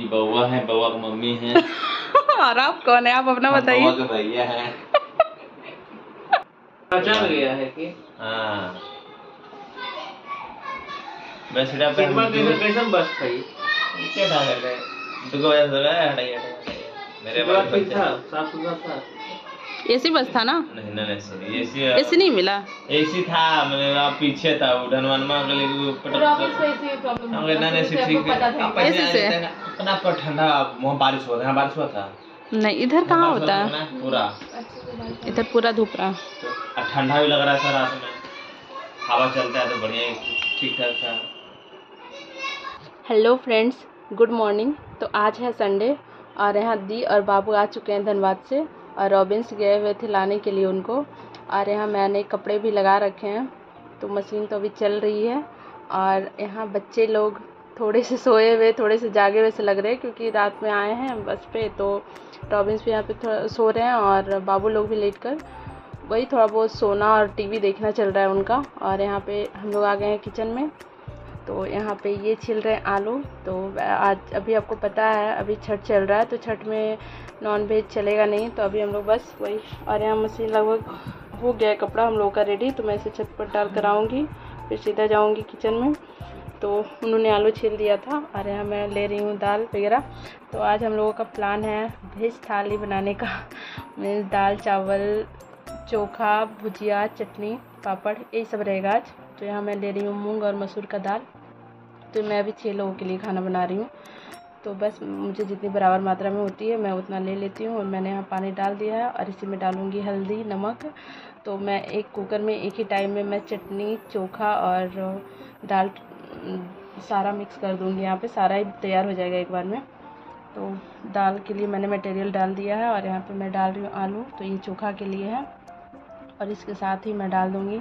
ये बउआ है बउआ की मम्मी है। और आप कौन है? आप अपना बताइए। बउआ के भैया है। पहचान गया है कि? हाँ। बस इधर पे कैसे बस था क्या लगा हटाइए। मेरे बाल था साफ़ सुथरा था। एसी बस था ना? नहीं नहीं नहीं एसी एसी नहीं मिला। एसी था मैंने आप पीछे था वो धनवानमा के लिए ऑफ़िस को ऐसी प्रॉब्लम हम नहीं एसी ठीक है था। आप ऐसे एसी से? ना, इतना पर ठंडा वहाँ बारिश हुआ था बारिश हुआ था। नहीं इधर कहाँ होता? है पूरा। इधर पूरा धूप रहा तो ठंडा भी लग रहा था रात में। हवा चलता है तो बढ़िया ठीक ठाक था। हेलो फ्रेंड्स गुड मॉर्निंग तो आज है संडे और यहाँ दी और बाबू आ चुके हैं धनबाद से। और रॉबिन्स गए हुए थे लाने के लिए उनको। और यहाँ मैंने कपड़े भी लगा रखे हैं तो मशीन तो अभी चल रही है। और यहाँ बच्चे लोग थोड़े से सोए हुए, थोड़े से जागे हुए से लग रहे हैं, क्योंकि रात में आए हैं बस पे तो रॉबिन्स भी यहाँ पे थोड़ा सो रहे हैं और बाबू लोग भी लेट कर। वही थोड़ा बहुत सोना और टीवी देखना चल रहा है उनका। और यहाँ पे हम लोग आ गए हैं किचन में। तो यहाँ पे ये छिल रहे हैं आलू। तो आज अभी आपको पता है, अभी छठ चल रहा है तो छठ में नॉन वेज चलेगा नहीं तो अभी हम लोग बस वही और यहाँ मशीन लगभग हो गया है कपड़ा हम लोग का रेडी तो मैं इसे छत पर डाल कर आऊँगी, फिर सीधा जाऊँगी किचन में। तो उन्होंने आलू छील दिया था और यहाँ मैं ले रही हूँ दाल वगैरह। तो आज हम लोगों का प्लान है भेज थाली बनाने का। मीन्स दाल, चावल, चोखा, भुजिया, चटनी। पापड़, यही सब रहेगा आज। तो यहाँ मैं ले रही हूँ मूंग और मसूर का दाल। तो मैं अभी छः लोगों के लिए खाना बना रही हूँ। तो बस मुझे जितनी बराबर मात्रा में होती है, मैं उतना ले लेती हूँ। और मैंने यहाँ पानी डाल दिया है और इसी में डालूँगी हल्दी, नमक। तो मैं एक कुकर में एक ही टाइम में मैं चटनी, चोखा और दाल सारा मिक्स कर दूँगी यहाँ पे। सारा ही तैयार हो जाएगा एक बार में। तो दाल के लिए मैंने मटेरियल डाल दिया है और यहाँ पे मैं डाल रही हूँ आलू। तो ये चोखा के लिए है। और इसके साथ ही मैं डाल दूँगी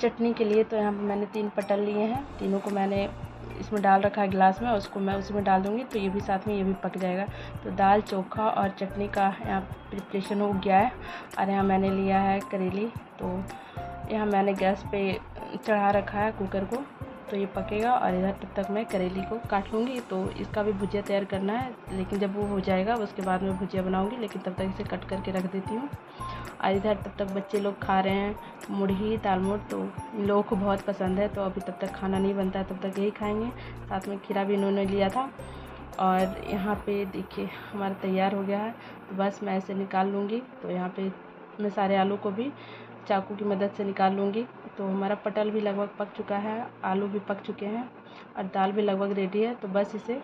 चटनी के लिए। तो यहाँ पर मैंने तीन पटल लिए हैं। तीनों को मैंने इसमें डाल रखा है गिलास में, उसको मैं उसी में डाल दूँगी। तो ये भी साथ में, ये भी पक जाएगा। तो दाल, चोखा और चटनी का यहाँ प्रिपरेशन हो गया है और यहाँ मैंने लिया है करेली। तो यहाँ मैंने गैस पे चढ़ा रखा है कुकर को। तो ये पकेगा और इधर तब तक मैं करेली को काट लूँगी। तो इसका भी भुजिया तैयार करना है, लेकिन जब वो हो जाएगा, उसके बाद मैं भुजिया बनाऊँगी, लेकिन तब तक इसे कट करके रख देती हूँ। और इधर तब तक बच्चे लोग खा रहे हैं, मुढ़ी दालमोट तो इन लोगों को बहुत पसंद है तो अभी तब तक खाना नहीं बनता है, तब तक यही खाएँगे। साथ में खीरा भी इन्होंने लिया था। और यहाँ पे देखिए, हमारा तैयार हो गया है। तो बस मैं ऐसे निकाल लूँगी। तो यहाँ पे मैं सारे आलू को भी चाकू की मदद से निकाल लूँगी। तो हमारा पटल भी लगभग पक चुका है, आलू भी पक चुके हैं और दाल भी लगभग रेडी है। तो बस इसे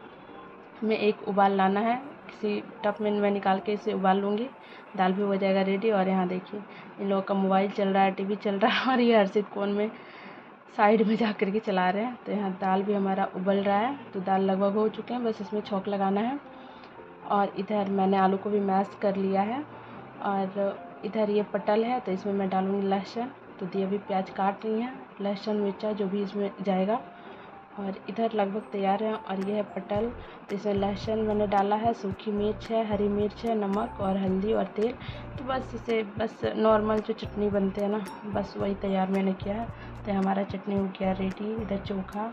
हमें एक उबाल लाना है, किसी टप में मैं निकाल के इसे उबाल लूँगी। दाल भी हो जाएगा रेडी और यहाँ देखिए, इन लोगों का मोबाइल चल रहा है टीवी चल रहा है और ये हर्षित कोन में साइड में जा कर के चला रहे हैं। तो यहाँ दाल भी हमारा उबल रहा है तो दाल लगभग हो चुके हैं, बस इसमें छौंक लगाना है। और इधर मैंने आलू को भी मैश कर लिया है और इधर ये पटल है तो इसमें मैं डालूँगी लहसुन। तो दी अभी प्याज काट रही हैं, लहसुन, मिर्चा, जो भी इसमें जाएगा। और इधर लगभग तैयार है और यह है पटल। तो इसमें लहसुन मैंने डाला है, सूखी मिर्च है, हरी मिर्च है, नमक और हल्दी और तेल। तो बस इसे, बस नॉर्मल जो चटनी बनते हैं ना, बस वही तैयार मैंने किया है। तो हमारा चटनी हो गया रेडी इधर चोखा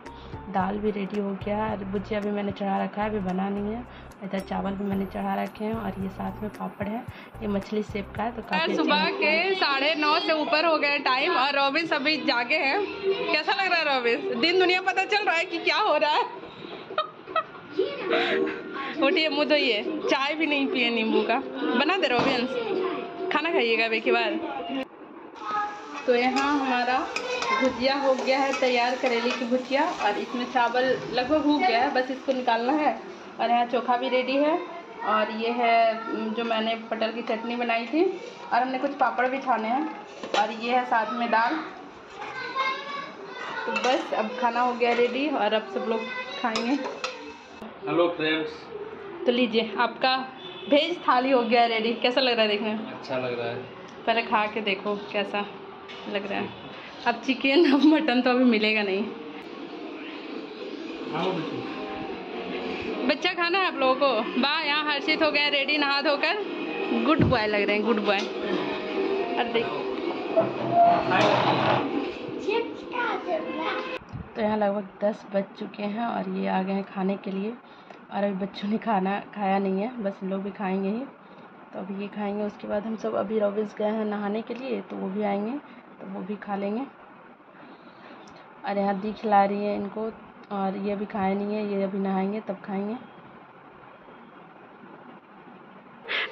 दाल भी रेडी हो गया। और भुजिया भी मैंने चढ़ा रखा है अभी बना नहीं है। इधर चावल भी मैंने चढ़ा रखे हैं और ये साथ में पापड़ है। ये मछली सेब का है तो काफ़ी सुबह के साढ़े नौ से ऊपर हो गए टाइम और रॉबिन अभी जागे हैं। कैसा लग रहा है रॉबिन दिन दुनिया पता चल रहा है कि क्या हो रहा है। उठिए मुँह धोइए चाय भी नहीं पिए नींबू का। बना दे रॉबिन खाना खाइएगा अभी के बाद तो यहाँ हमारा भुजिया हो गया है तैयार करेली की भुजिया और इसमें चावल लगभग हो गया है बस इसको निकालना है और यहाँ चोखा भी रेडी है और ये है जो मैंने पटल की चटनी बनाई थी और हमने कुछ पापड़ भी छाने हैं और ये है साथ में दाल। तो बस अब खाना हो गया रेडी और अब सब लोग खाएँगे। हेलो फ्रेंड्स तो लीजिए आपका भेज थाली हो गया रेडी कैसा लग रहा है देखने में? अच्छा लग रहा है। पहले खा के देखो कैसा। लग रहा है। अब चिकन अब मटन तो अभी मिलेगा नहीं। बच्चा खाना है आप लोगों को? बा यहाँ हर्षित हो गए रेडी नहा धोकर। गुड बॉय लग रहे हैं गुड बॉय और देख। तो यहाँ लगभग दस बज चुके हैं और ये आ गए हैं खाने के लिए। और अभी बच्चों ने खाना खाया नहीं है बस लोग भी खाएँगे ही। तो अभी ये खाएँगे उसके बाद हम सब अभी रॉबिन्स गए हैं नहाने के लिए तो वो भी आएँगे तो वो भी खा लेंगे। और यहाँ दी खिला रही है इनको और ये अभी खाए नहीं है ये अभी नहाएँगे तब खाएँगे।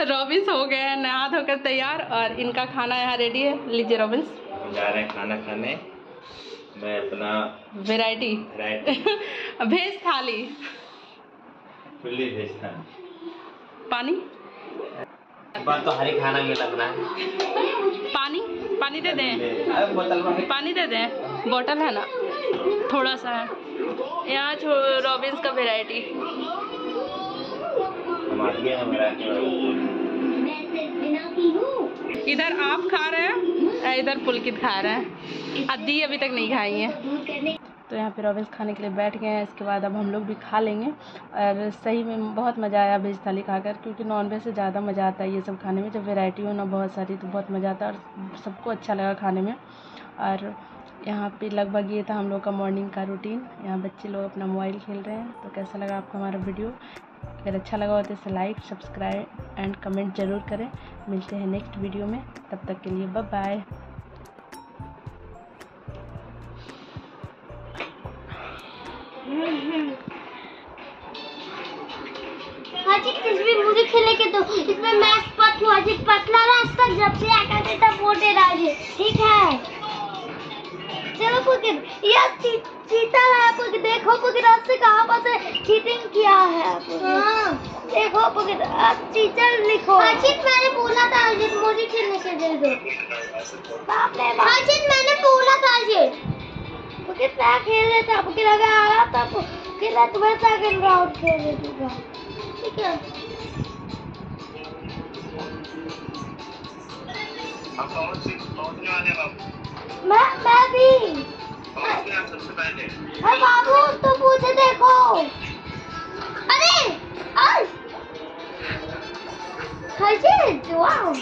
रॉबिन्स हो गए हैं नहा धोकर तैयार और इनका खाना यहाँ रेडी है। लीजिए रॉबिन्स जा रहे हैं खाना खाने। मैं अपना वेराइटी वैरायटी भेज थाली। फुल्ली भेज था पानी? एक बार तो हरी खाना में लगना है। पानी पानी दे दें। पानी दे दें। बोतल है ना? थोड़ा सा है। यहाँ रॉबिन्स का वेराइटी इधर आप खा रहे हैं? इधर पुलकित खा रहे हैं। अद्दी अभी तक नहीं खाई है। तो यहाँ पे रॉबिन्स खाने के लिए बैठ गए हैं, इसके बाद अब हम लोग भी खा लेंगे। और सही में बहुत मज़ा आया वेज थाली खाकर, क्योंकि नॉन वेज से ज़्यादा मज़ा आता है ये सब खाने में। जब वेराइटी हो ना बहुत सारी तो बहुत मज़ा आता है और सबको अच्छा लगा खाने में। और यहाँ पे लगभग ये था हम लोग का मॉर्निंग का रूटीन यहाँ बच्चे लोग अपना मोबाइल खेल रहे हैं तो कैसा लगा आपको हमारा वीडियो अगर अच्छा लगा हो तो इसे लाइक सब्सक्राइब एंड कमेंट ज़रूर करें। मिलते हैं नेक्स्ट वीडियो में, तब तक के लिए बाय बाय हाजी इसमें मुझे खेले के तो इसमें मैच पतलू हाजी पतला रास्ता जब से आकर तब मोटे राजे ठीक है? चलो पुकिर ये ची, चीता है पुकिर देखो पुकिर रास्ते कहाँ पर चीटिंग किया है हाँ। देखो पुकिर टीचर लिखो। हाजित मैंने बोला था हाजित मुझे खेलने के दे दो। बाप रे बाप। हाजित मैं खेल रहा था पुकिर अगर आ रहा था पुकिर तुम्हें सेकंड राउंड खेल दूँगा ठीक है? मैं मैं भी। अरे बाबू तो पूछे देखो। अरे आज खाइए वाह